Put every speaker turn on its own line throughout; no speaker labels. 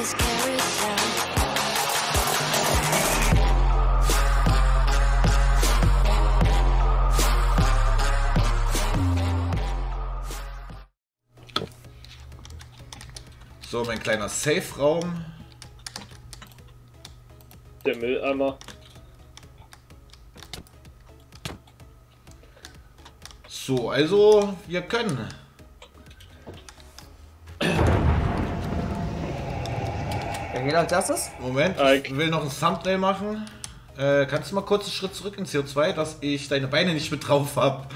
So, mein kleiner Safe-Raum.
Der Mülleimer.
So, also, wir können.
Wer geht als erstes?
Moment, ich will noch ein Thumbnail machen. Äh, kannst du mal kurz einen Schritt zurück in CO2, dass ich deine Beine nicht mit drauf hab?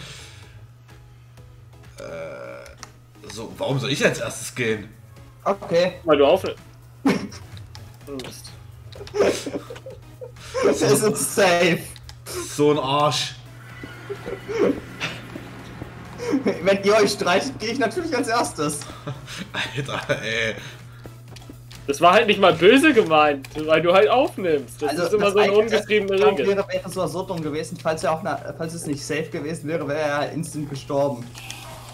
Äh, so, warum soll ich als erstes gehen?
Okay.
Weil du aufnimmst. Mist.
Es ist safe.
So ein Arsch.
Wenn ihr euch streitet, gehe ich natürlich als erstes.
Alter, ey.
Das war halt nicht mal böse gemeint, weil du halt aufnimmst. Das ist immer
das
so eine ungeschriebene Regel.
Wäre, wäre so, so dumm gewesen, falls, er auch na, falls es nicht safe gewesen wäre, wäre er instant gestorben.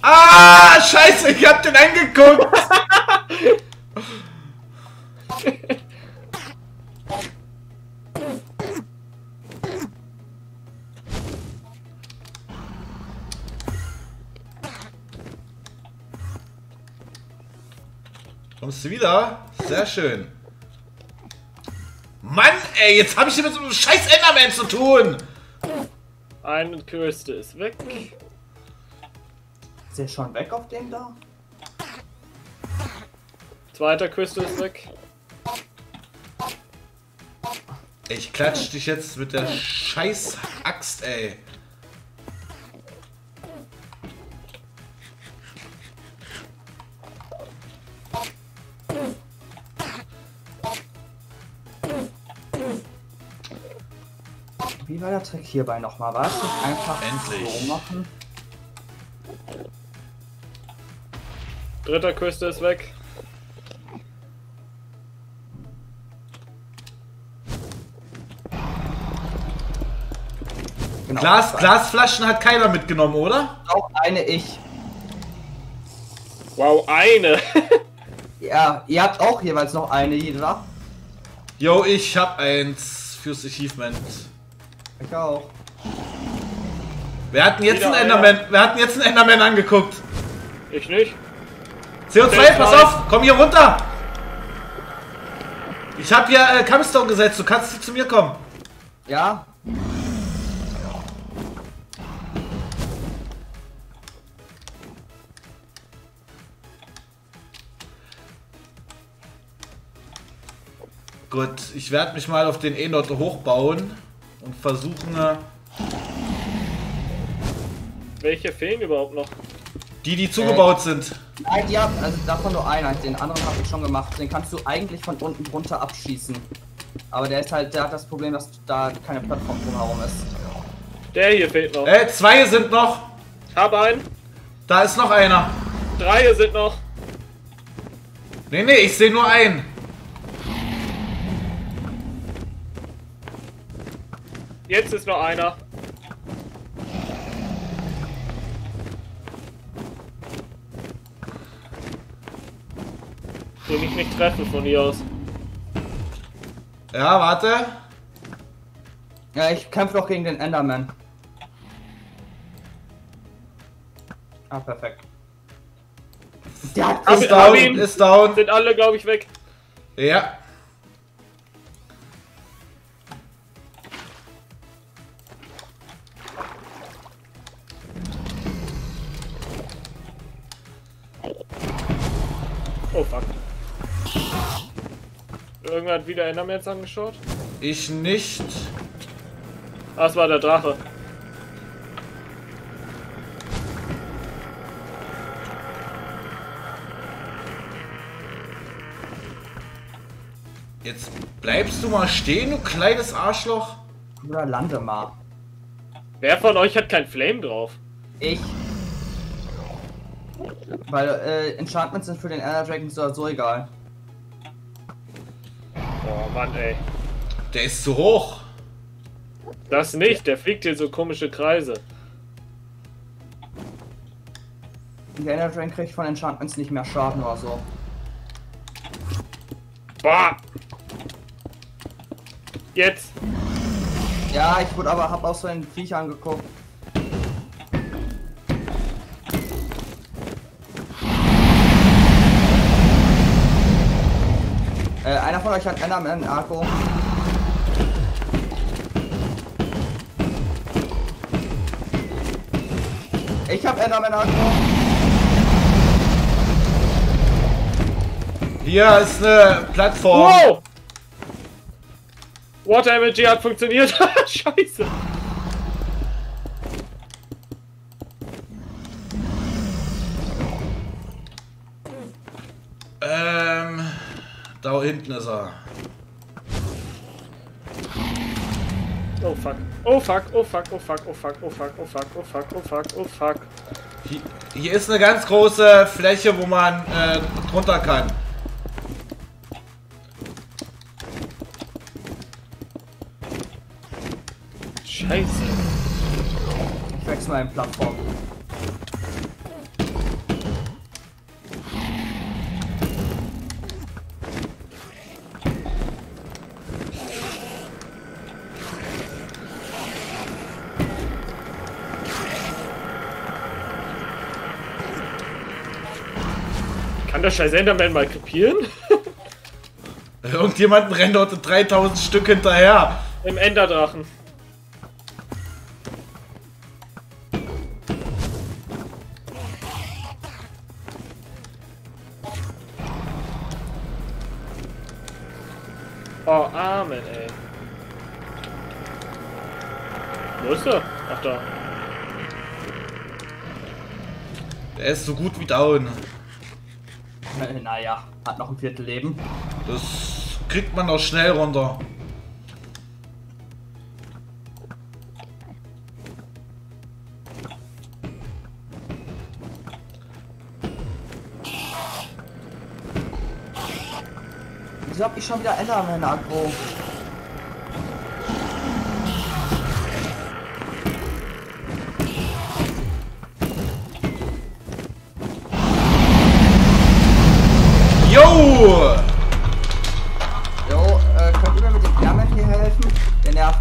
Ah, scheiße, ich hab den angeguckt. Kommst du wieder? Sehr schön. Mann, ey, jetzt habe ich hier mit so einem scheiß Enderman zu tun.
Eine Kürste ist weg.
Ist er schon weg auf dem da?
Zweiter Küste ist weg.
Ich klatsch dich jetzt mit der scheiß Axt, ey.
Wie war der Trick hierbei nochmal? Nicht einfach
Endlich.
so machen?
Dritter Küste ist weg.
Genau.
Glas, Glasflaschen hat keiner mitgenommen, oder?
Auch eine ich.
Wow, eine.
Ja, ihr habt auch jeweils noch eine jeder.
Yo, ich hab eins fürs Achievement.
Ich auch.
Wir hatten jetzt
Wieder
einen. Enderman, wir hatten jetzt einen Enderman angeguckt.
Ich nicht.
CO2,
CO2.
pass auf, komm hier runter. Ich hab hier äh, Camstone gesetzt, du kannst zu mir kommen.
Ja?
Gut, ich werde mich mal auf den E-Not hochbauen und versuchen, äh,
Welche fehlen überhaupt noch?
die, die zugebaut sind.
Nein, habt, also davon nur einer. Den anderen habe ich schon gemacht. Den kannst du eigentlich von unten drunter abschießen. Aber der ist halt, der hat das Problem, dass da keine Plattform drumherum ist.
Der hier fehlt noch.
Äh, zwei sind noch.
Hab einen.
Da ist noch einer.
Drei sind noch.
Nee, nee, ich sehe nur einen.
Jetzt ist noch einer. Den ich nicht treffe von hier aus.
Ja, warte.
Ja, ich kämpfe doch gegen den Enderman. Ah, perfekt. Der hat
Ist down, ist down.
Sind alle, glaube ich, weg.
Ja.
Irgendwer hat wieder Endermans angeschaut?
Ich nicht.
Ah, es war der Drache.
Jetzt bleibst du mal stehen, du kleines Arschloch.
Oder lande mal.
Wer von euch hat kein Flame drauf?
Ich. Weil äh, Enchantments sind für den Ender Dragon so, so egal.
Oh Mann, ey.
Der ist zu hoch.
Das nicht, der fliegt hier so komische Kreise.
Der Ender Dragon kriegt von Enchantments nicht mehr Schaden oder so.
Boah! Jetzt!
Ja, ich wurde aber hab auch so einen Viecher angeguckt. Einer von euch hat Enderman Arco. Ich hab Enderman Arco.
Hier ist eine Plattform.
Wow! Water MLG hat funktioniert. Scheiße.
Hinten ist er.
Oh fuck. Oh fuck, oh fuck, oh fuck, oh fuck, oh fuck, oh fuck, oh fuck, oh fuck, oh fuck.
Hier, hier ist eine ganz große Fläche, wo man äh, drunter kann.
Scheiße.
Ich wechsle in Plattform.
Kann der scheiß Enderman mal krepieren?
Irgendjemand rennt dort 3000 Stück hinterher.
Im Enderdrachen. Oh, Amen, ey. Wo ist er? Ach da.
Der ist so gut wie down.
Naja, hat noch ein Viertel Leben.
Das kriegt man auch schnell runter.
Wieso hab ich schon wieder Enderman Agro?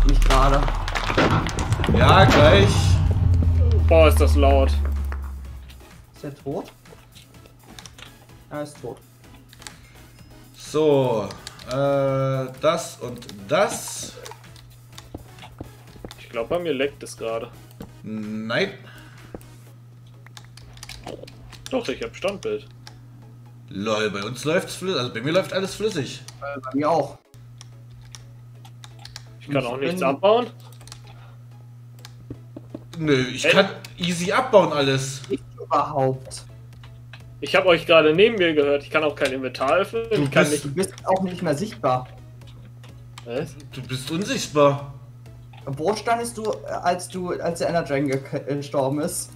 Mich gerade.
Ja, gleich.
Boah, ist das laut.
Ist der tot? Er ist tot.
So, äh, das und das.
Ich glaube, bei mir leckt es gerade.
Nein.
Doch, ich habe Standbild.
Lol, bei uns läuft's flüssig. Also bei mir läuft alles flüssig.
Äh, bei mir auch.
Ich kann auch nichts abbauen.
Nö, ich
Ey.
kann easy abbauen alles.
Nicht überhaupt.
Ich habe euch gerade neben mir gehört. Ich kann auch kein Inventar öffnen.
Du
ich kann
bist-
Du bist auch nicht mehr sichtbar.
nicht. Was?
Du bist unsichtbar.
Wo standest du, äh, als du, als der Ender Dragon ge- gestorben ist?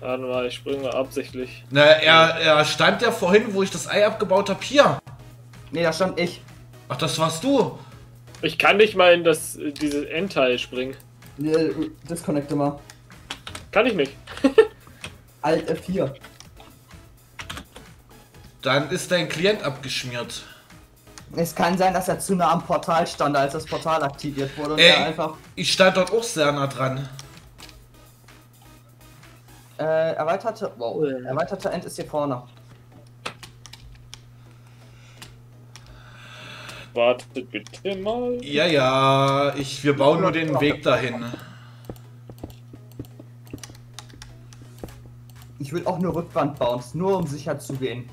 Warte mal, ich springe absichtlich.
Na, er, er stand ja vorhin, wo ich das Ei abgebaut habe, hier.
Nee, da stand ich.
Ach, das warst du.
Ich kann nicht mal in das äh, dieses Endteil springen.
Äh, Disconnecte mal.
Kann ich nicht.
Alt F4.
Dann ist dein Klient abgeschmiert.
Es kann sein, dass er zu nah am Portal stand, als das Portal aktiviert wurde und
Ey.
er einfach
Ich stand dort auch sehr nah dran.
äh, erweiterte. Wow,
Ja.
erweiterte End ist hier vorne.
Wartet bitte mal.
Ja, ja, ich, wir bauen nur den Weg dahin.
Ich will auch eine Rückwand bauen, nur um sicher zu gehen.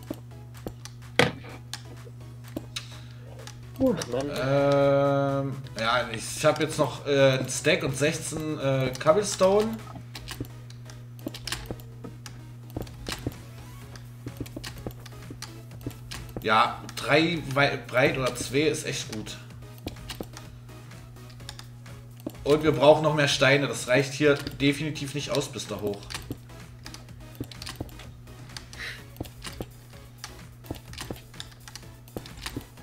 Ähm, ja, ich habe jetzt noch äh, ein Stack und 16 äh, Cobblestone. Ja, drei breit oder zwei ist echt gut. Und wir brauchen noch mehr Steine. Das reicht hier definitiv nicht aus bis da hoch.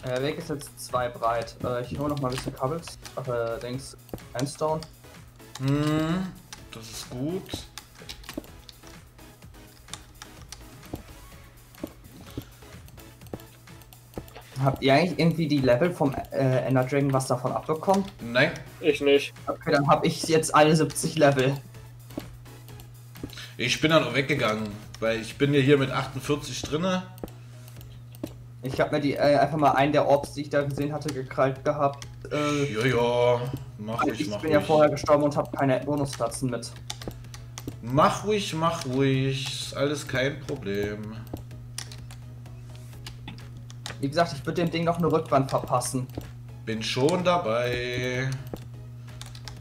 Äh, Der Weg ist jetzt zwei breit. Äh, ich hole noch mal ein bisschen Kabels. Ach, äh, Dings. Endstone.
Hm, das ist gut.
Habt ihr eigentlich irgendwie die Level vom äh, Ender Dragon was davon abbekommen?
Nein,
Ich nicht.
Okay, dann habe ich jetzt alle 70 Level.
ich bin dann auch weggegangen, weil ich bin ja hier mit 48 drinne.
Ich habe mir die äh, einfach mal einen der Orbs, die ich da gesehen hatte, gekrallt gehabt. Äh,
Jojo, mach ruhig,
ich
mach
bin ja
ruhig.
vorher gestorben und habe keine Bonusstatzen mit.
Mach ruhig, mach ruhig, ist alles kein Problem.
Wie gesagt, ich würde dem Ding noch eine Rückwand verpassen.
Bin schon dabei.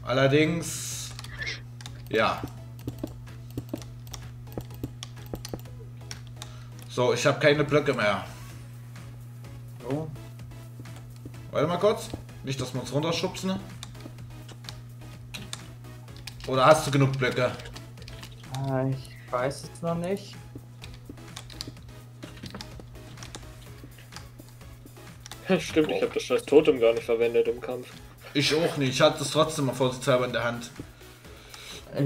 Allerdings, ja. So, ich habe keine Blöcke mehr.
So.
Warte mal kurz. Nicht, dass wir uns runterschubsen. Oder hast du genug Blöcke?
Äh, ich weiß es noch nicht.
Stimmt, ich habe das scheiß Totem gar nicht verwendet im Kampf.
Ich auch nicht. Ich hatte es trotzdem mal vorsichtshalber in der Hand.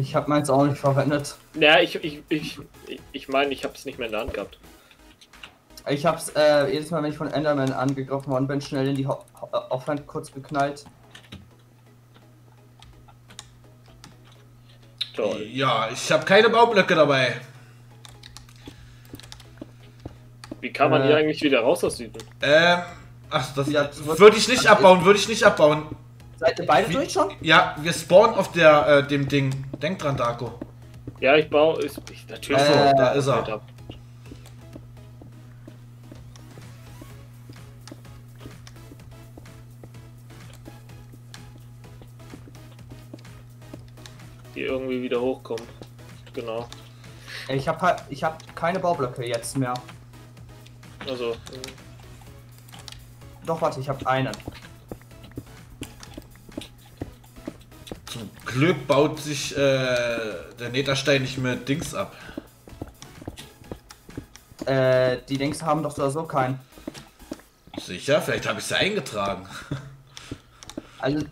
Ich habe meins auch nicht verwendet.
Ja, ich ich ich ich, ich meine, ich habe es nicht mehr in der Hand gehabt.
Ich hab's äh, jedes Mal, wenn ich von Enderman angegriffen worden bin, schnell in die Ho Ho Offhand kurz geknallt.
Toll.
Ja, ich habe keine Baublöcke dabei.
Wie kann man
Äh.
hier eigentlich wieder raus aus diesem?
Ähm, ach, das
Ja,
würde ich nicht abbauen, würde ich nicht abbauen.
Seid ihr beide
Wie-
durch schon?
Ja, wir spawnen auf der, äh, dem Ding. Denk dran, Darko.
Ja, ich baue. Ich, ich, natürlich.
Achso,
Äh,
da ist er.
Alter. Die irgendwie wieder hochkommen. Genau.
Ich habe halt, ich habe keine Baublöcke jetzt mehr.
Also, äh,
Doch, warte, ich habe einen.
Zum Glück baut sich äh, der Netherstein nicht mit Dings ab.
Äh, die Dings haben doch so keinen.
Sicher? Vielleicht habe ich sie eingetragen.
Also, du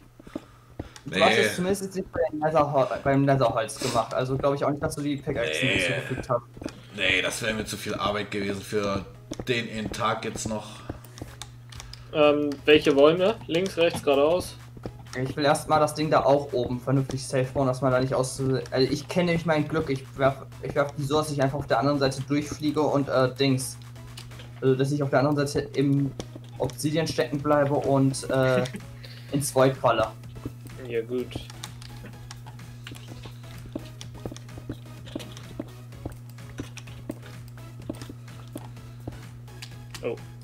Nee.
hast es zumindest nicht beim, Netherhol beim Netherholz gemacht. Also glaube ich auch nicht, dass du die Pickaxe
Nee.
hinzugefügt hast.
Nee, das wäre mir zu viel Arbeit gewesen für den Tag jetzt noch.
Ähm, welche wollen wir? Links, rechts, geradeaus?
Ich will erstmal das Ding da auch oben vernünftig safe bauen, dass man da nicht aus. Also ich kenne nämlich mein Glück. Ich werf, ich werf die so, dass ich einfach auf der anderen Seite durchfliege und äh, Dings. Also dass ich auf der anderen Seite im Obsidian stecken bleibe und äh, ins Void falle.
Ja, gut.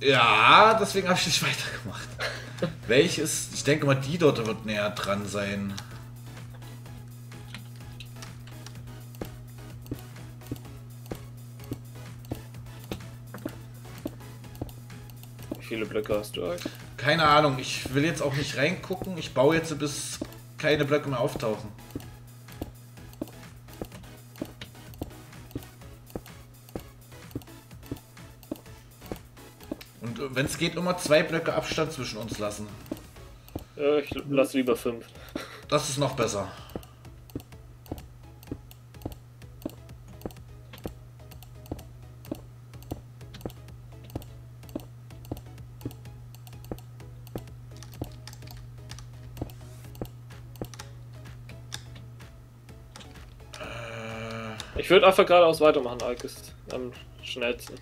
Ja, deswegen habe ich nicht weitergemacht. Welches? Ich denke mal, die dort wird näher dran sein.
wie viele Blöcke hast du eigentlich?
Keine Ahnung, ich will jetzt auch nicht reingucken. Ich baue jetzt, bis keine Blöcke mehr auftauchen. Und wenn es geht, immer zwei Blöcke Abstand zwischen uns lassen.
Ja, ich lass lieber fünf.
Das ist noch besser. Äh,
Ich würde einfach geradeaus weitermachen, Alk ist am schnellsten.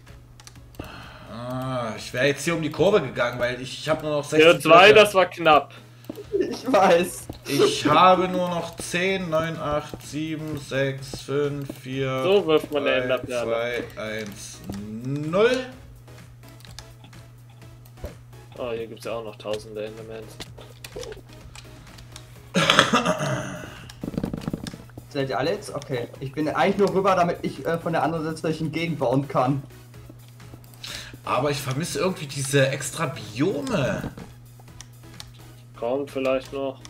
Ah, ich wäre jetzt hier um die Kurve gegangen, weil ich, habe nur noch 60
Ja, zwei, das war knapp.
Ich weiß.
Ich habe nur noch 10, 9, 8, 7, 6, 5, 4,
So wirft man eine
3,
Enderperle.
2, 1, 0.
Oh, hier gibt es ja auch noch tausende Endermans.
Seid ihr alle jetzt? Okay. Ich bin eigentlich nur rüber, damit ich äh, von der anderen Seite durch entgegenbauen kann.
Aber ich vermisse irgendwie diese extra Biome.
Kommt vielleicht noch.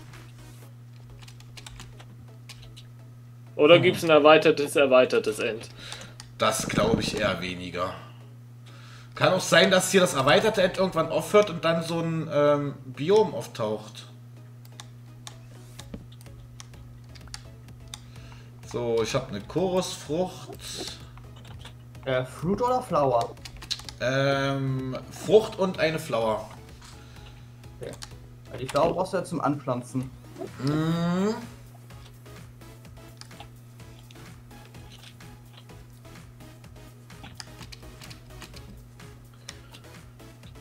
Oder gibt es ein erweitertes, erweitertes End?
Das glaube ich eher weniger. Kann auch sein, dass hier das erweiterte End irgendwann aufhört und dann so ein ähm, Biom auftaucht. So, ich habe eine Chorusfrucht.
Äh, Fruit oder Flower?
Ähm, Frucht und eine Flower.
Okay. Die Flower brauchst du ja zum Anpflanzen.
Mhm.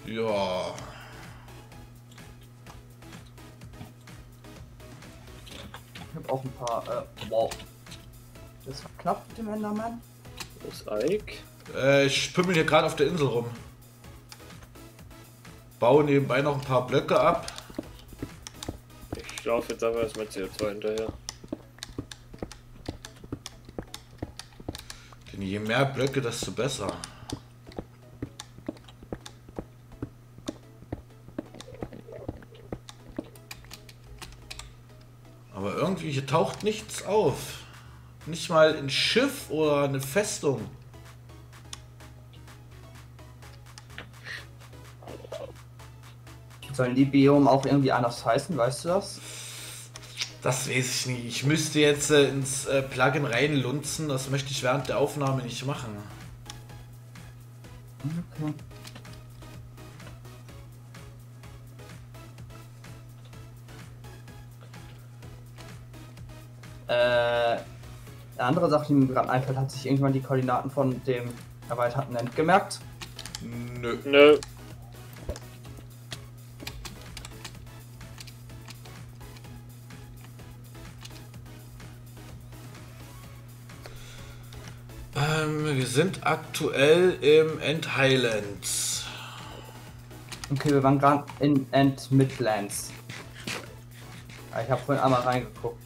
Ja.
Ich hab auch ein paar. Äh, wow. Das war knapp mit dem Enderman.
Das Ike.
Äh, ich pümmel hier gerade auf der Insel rum. Baue nebenbei noch ein paar Blöcke ab.
Ich laufe jetzt aber erstmal CO2 hinterher.
Denn je mehr Blöcke, desto besser. Aber irgendwie hier taucht nichts auf. Nicht mal ein Schiff oder eine Festung.
Sollen die Biome auch irgendwie anders heißen, weißt du das?
Das weiß ich nicht. Ich müsste jetzt äh, ins äh, Plugin reinlunzen. Das möchte ich während der Aufnahme nicht machen.
Okay. Äh, eine andere Sache, die mir gerade einfällt, hat sich irgendwann die Koordinaten von dem erweiterten End gemerkt.
Nö.
Nö.
Sind aktuell im End Highlands.
Okay, wir waren gerade in End Midlands. Ja, ich habe vorhin einmal reingeguckt.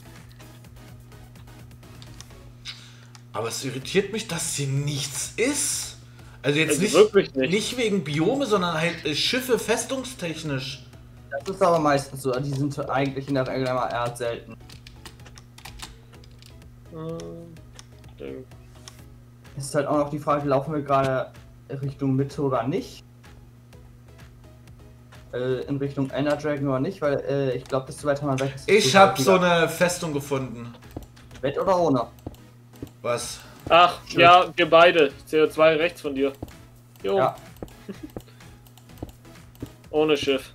Aber es irritiert mich, dass hier nichts ist. Also jetzt
Also
nicht,
wirklich nicht.
nicht wegen Biome, sondern halt äh, Schiffe festungstechnisch.
Das ist aber meistens so, die sind eigentlich in der Regel immer eher selten.
Ähm, Ding.
Ist halt auch noch die Frage, laufen wir gerade Richtung Mitte oder nicht? Äh, in Richtung Ender Dragon oder nicht, weil äh, ich glaube, desto weiter man weg ist.
Ich habe so eine Festung gefunden.
Mit oder ohne?
Was?
Ach, ja, wir beide. CO2 rechts von dir. Jo,
Ja.
ohne Schiff.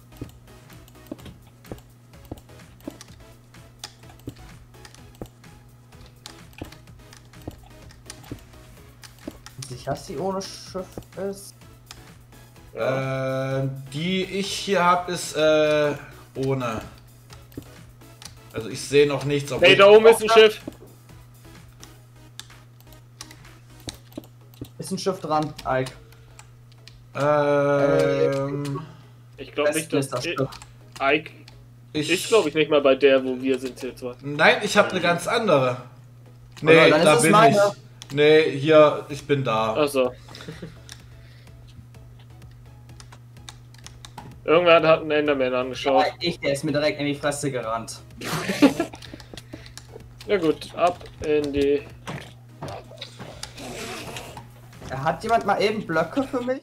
Dass die ohne Schiff ist?
Äh, die ich hier habe, ist äh, ohne. Also ich sehe noch nichts.
Hey, da oben ist ein Schiff.
Ist ein Schiff dran, Ike.
Ähm,
Ich glaube nicht, dass
das
I-
Schiff.
Ike
ich
ist, glaube ich, nicht mal bei der, wo wir sind, CO2.
Nein, ich habe eine ganz andere. Nee,
Oder dann ist
da bin
meine.
ich. Nee, hier, ich bin da.
Achso. Irgendwer hat einen Enderman angeschaut.
Ich, der ist mir direkt in die Fresse gerannt.
Ja gut, ab in die.
Hat jemand mal eben Blöcke für mich?